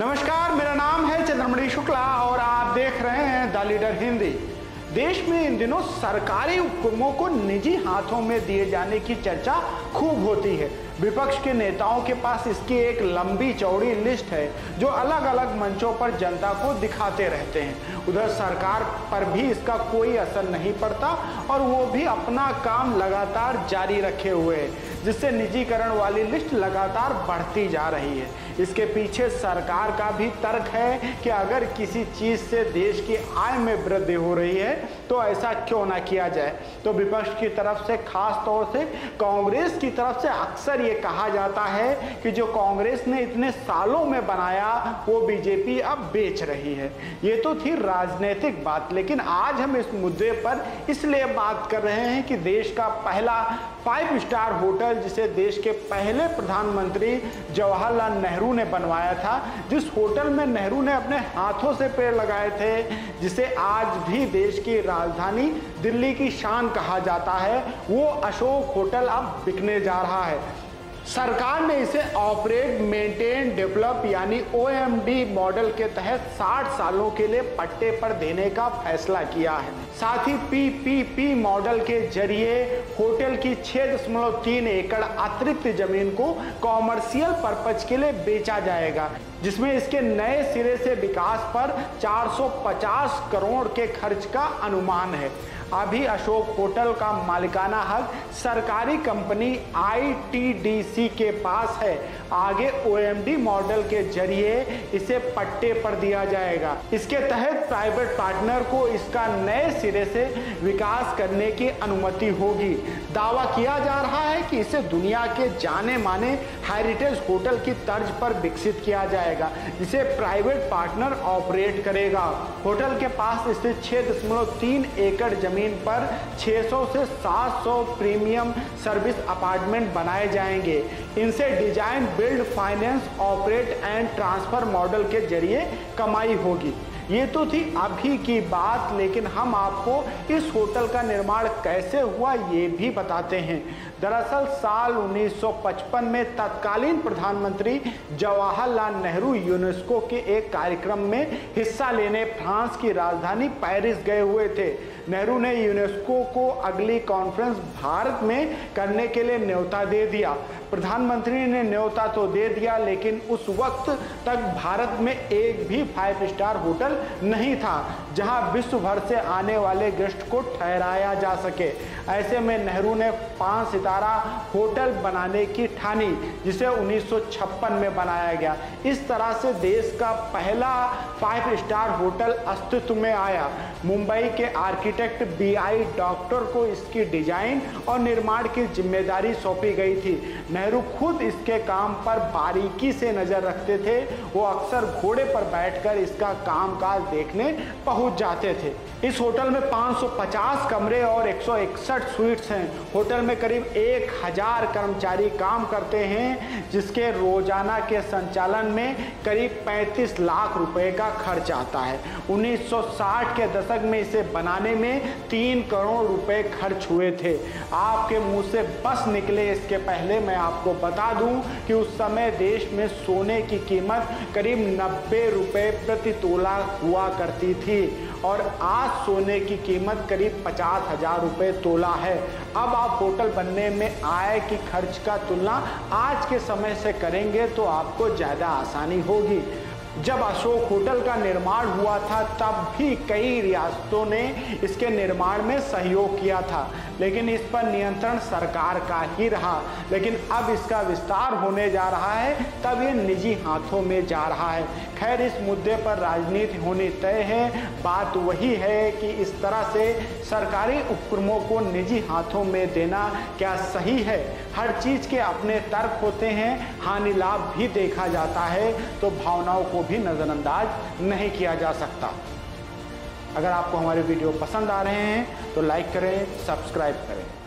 नमस्कार, मेरा नाम है चंद्रमणि शुक्ला और आप देख रहे हैं द लीडर हिंदी। देश में इन दिनों सरकारी उपक्रमों को निजी हाथों में दिए जाने की चर्चा खूब होती है। विपक्ष के नेताओं के पास इसकी एक लंबी चौड़ी लिस्ट है, जो अलग अलग मंचों पर जनता को दिखाते रहते हैं। उधर सरकार पर भी इसका कोई असर नहीं पड़ता और वो भी अपना काम लगातार जारी रखे हुए है, जिससे निजीकरण वाली लिस्ट लगातार बढ़ती जा रही है। इसके पीछे सरकार का भी तर्क है कि अगर किसी चीज़ से देश की आय में वृद्धि हो रही है तो ऐसा क्यों ना किया जाए? तो विपक्ष की तरफ़ से, खास तौर से कांग्रेस की तरफ़ से अक्सर ये कहा जाता है कि जो कांग्रेस ने इतने सालों में बनाया, वो बीजेपी अब बेच रही है। ये तो थी राजनीतिक बात, लेकिन आज हम इस मुद्दे पर इसलिए बात कर रहे हैं कि देश का पहला फाइव स्टार होटल, जिसे देश के पहले प्रधानमंत्री जवाहरलाल नेहरू ने बनवाया था, जिस होटल में नेहरू ने अपने हाथों से पेड़ लगाए थे, जिसे आज भी देश की राजधानी दिल्ली की शान कहा जाता है, वो अशोक होटल अब बिकने जा रहा है। सरकार ने इसे ऑपरेट मेंटेन डेवलप यानी ओएमडी मॉडल के तहत 60 सालों के लिए पट्टे पर देने का फैसला किया है। साथ ही पीपीपी मॉडल के ज़रिए होटल की 6.3 एकड़ अतिरिक्त ज़मीन को कॉमर्शियल पर्पज के लिए बेचा जाएगा, जिसमें इसके नए सिरे से विकास पर 450 करोड़ के खर्च का अनुमान है। अभी अशोक होटल का मालिकाना हक सरकारी कंपनी आईटीडीसी के पास है। आगे ओएमडी मॉडल के ज़रिए इसे पट्टे पर दिया जाएगा। इसके तहत प्राइवेट पार्टनर को इसका नए सिरे से विकास करने की अनुमति होगी। दावा किया जा रहा है कि इसे दुनिया के जाने माने हेरिटेज होटल की तर्ज पर विकसित किया जाएगा। जिसे प्राइवेट पार्टनर ऑपरेट करेगा। होटल के पास स्थित तीन एकड़ ज़मीन पर 600 से 700 प्रीमियम सर्विस अपार्टमेंट बनाए जाएँगे। इनसे design build finance operate and transfer model के ज़रिए कमाई होगी। ये तो थी अभी की बात, लेकिन हम आपको इस होटल का निर्माण कैसे हुआ ये भी बताते हैं। दरअसल साल 1955 में तत्कालीन प्रधानमंत्री जवाहरलाल नेहरू यूनेस्को के एक कार्यक्रम में हिस्सा लेने फ्रांस की राजधानी पेरिस गए हुए थे। नेहरू ने यूनेस्को को अगली कॉन्फ्रेंस भारत में करने के लिए न्योता दे दिया। प्रधानमंत्री ने न्योता तो दे दिया, लेकिन उस वक्त तक भारत में एक भी फाइव स्टार होटल नहीं था, जहाँ विश्व भर से आने वाले गेस्ट को ठहराया जा सके। ऐसे में नेहरू ने पाँच सितारा होटल बनाने की ठानी, जिसे 1956 में बनाया गया। इस तरह से देश का पहला फाइव स्टार होटल अस्तित्व में आया। मुंबई के आर्किटेक्ट बी आई डॉक्टर को इसकी डिज़ाइन और निर्माण की ज़िम्मेदारी सौंपी गई थी। नेहरू खुद इसके काम पर बारीकी से नज़र रखते थे। वो अक्सर घोड़े पर बैठकर इसका कामकाज देखने पहुँच जाते थे। इस होटल में 550 कमरे और 161 स्वीट्स हैं। होटल में करीब एक हज़ार कर्मचारी काम करते हैं, जिसके रोज़ाना के संचालन में करीब 35 लाख रुपए का खर्च आता है। 1960 के दशक में इसे बनाने में तीन करोड़ रुपए खर्च हुए थे। आपके मुँह से बस निकले इसके पहले मैं आपको बता दूँ कि उस समय देश में सोने की कीमत करीब नब्बे रुपए प्रति तोला हुआ करती थी और आज सोने की कीमत करीब पचास हज़ार रुपये तोला है। अब आप होटल बनने में आय की खर्च का तुलना आज के समय से करेंगे तो आपको ज़्यादा आसानी होगी। जब अशोक होटल का निर्माण हुआ था, तब भी कई रियासतों ने इसके निर्माण में सहयोग किया था। लेकिन इस पर नियंत्रण सरकार का ही रहा। लेकिन अब इसका विस्तार होने जा रहा है, तब ये निजी हाथों में जा रहा है। खैर, इस मुद्दे पर राजनीति होनी तय है। बात वही है कि इस तरह से सरकारी उपक्रमों को निजी हाथों में देना क्या सही है? हर चीज़ के अपने तर्क होते हैं। हानि लाभ भी देखा जाता है। तो भावनाओं भी नज़रअंदाज नहीं किया जा सकता। अगर आपको हमारे वीडियो पसंद आ रहे हैं तो लाइक करें सब्सक्राइब करें।